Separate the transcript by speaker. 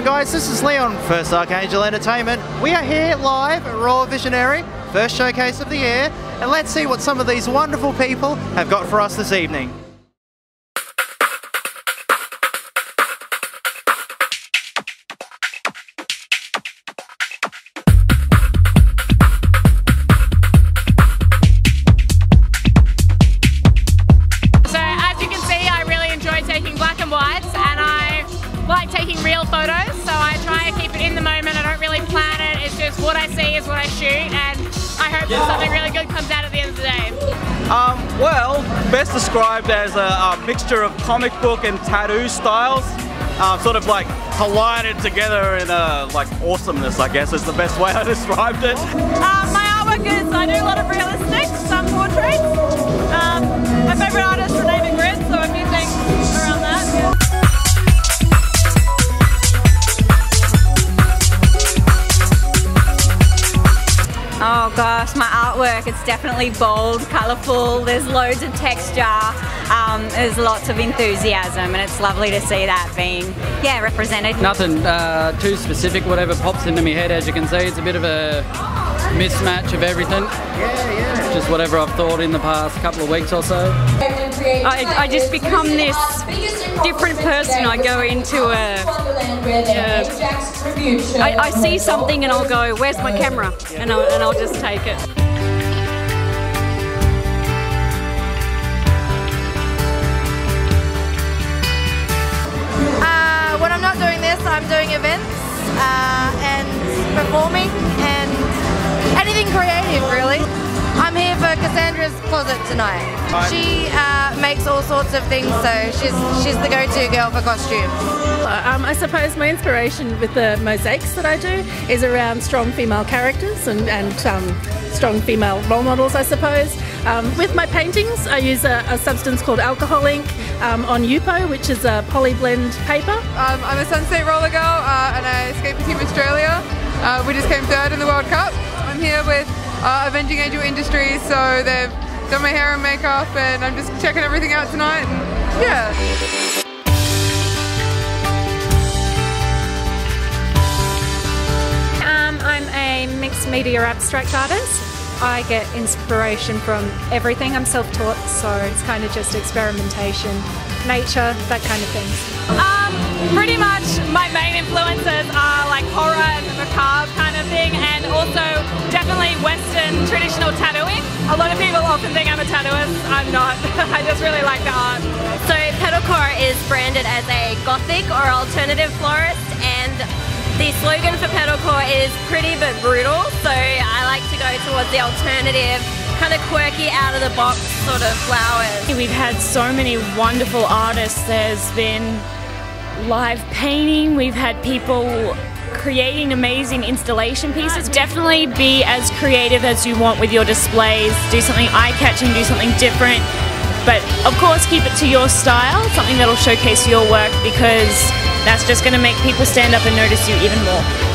Speaker 1: on, guys? This is Leon, First Archangel Entertainment. We are here live at RAW Visionary, first showcase of the year, and let's see what some of these wonderful people have got for us this evening.
Speaker 2: Like taking real photos. So I try to keep it in the moment. I don't really plan it. It's just what I see is what I shoot and I hope that something really good comes out at the end of the day.
Speaker 3: Um, well, best described as a, a mixture of comic book and tattoo styles. Uh, sort of like collided together in a like awesomeness, I guess is the best way I described it.
Speaker 2: Um, my artwork is, I do a lot of realistic,
Speaker 4: gosh, my artwork, it's definitely bold, colourful, there's loads of texture, um, there's lots of enthusiasm and it's lovely to see that being, yeah, represented.
Speaker 5: Nothing uh, too specific, whatever pops into my head as you can see. It's a bit of a mismatch of everything. Yeah, yeah. Just whatever I've thought in the past couple of weeks or so.
Speaker 4: I, I just become this different person. I go into a, I, I see something and I'll go, where's my camera? And I'll, and I'll just take it.
Speaker 6: Uh, when I'm not doing this, I'm doing events uh, and performing and anything creative, really. I'm here for Cassandra's Closet tonight. She uh, makes all sorts of things, so she's she's the go-to girl for costumes.
Speaker 7: Um, I suppose my inspiration with the mosaics that I do is around strong female characters and, and um, strong female role models, I suppose. Um, with my paintings, I use a, a substance called alcohol ink um, on Yupo, which is a polyblend paper.
Speaker 8: Um, I'm a Sun State Roller Girl uh, and I skate escaped Team Australia. Uh, we just came third in the World Cup. I'm here with uh, Avenging Angel Industries, so they've done my hair and makeup and I'm just checking everything out tonight. And yeah.
Speaker 9: Um, I'm a mixed media abstract artist. I get inspiration from everything. I'm self taught, so it's kind of just experimentation, nature, that kind of thing.
Speaker 2: Um, pretty much my main influences are like horror and the macabre kind of thing and also definitely western I'm not. I just really like the art.
Speaker 10: So Petalcore is branded as a gothic or alternative florist and the slogan for Petalcore is pretty but brutal. So I like to go towards the alternative, kind of quirky, out of the box sort of flowers.
Speaker 2: We've had so many wonderful artists. There's been live painting, we've had people creating amazing installation pieces. Definitely be as creative as you want with your displays. Do something eye catching, do something different. But of course, keep it to your style, something that'll showcase your work because that's just going to make people stand up and notice you even more.